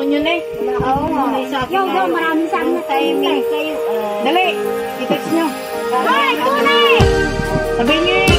mo yun eh. Oo ano nga. Yo, yo, maraming sa akin na timing. Dali, i-text nyo. Hoy, tunay! Sabihin nyo eh.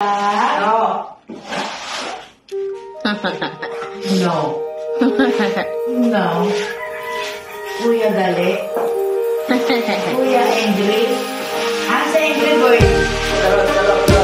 Oh. No. No. Kuya dali. Kuya angry. Ah, sa angry bird.